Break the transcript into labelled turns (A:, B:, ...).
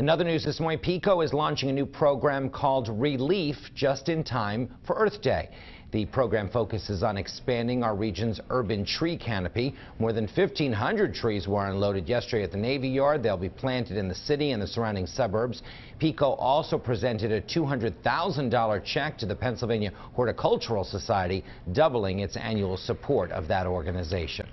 A: In other news this morning, PECO is launching a new program called Releaf just in time for Earth Day. The program focuses on expanding our region's urban tree canopy. More than 1,500 trees were unloaded yesterday at the Navy Yard. They'll be planted in the city and the surrounding suburbs. PECO also presented a $200,000 check to the Pennsylvania Horticultural Society, doubling its annual support of that organization.